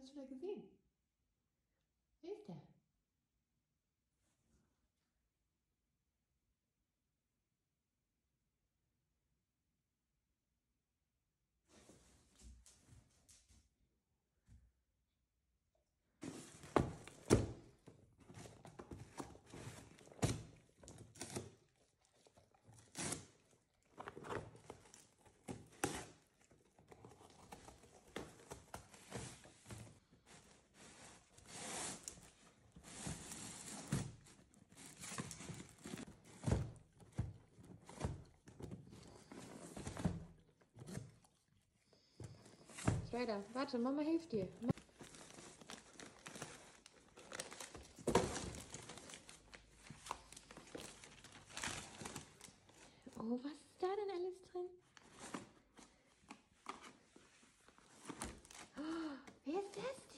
jetzt wieder gesehen? Wer ist der? Weiter. Warte, Mama hilft dir. Oh, was ist da denn alles drin? Oh, wer ist das denn?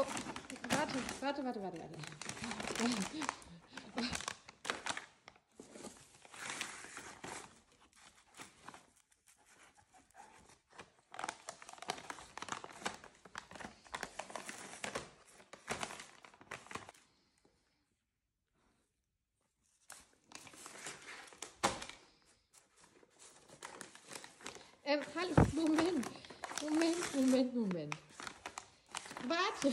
Oh, warte, warte, warte, warte, warte. Ähm, hallo, Moment, Moment, Moment, Moment. Warte.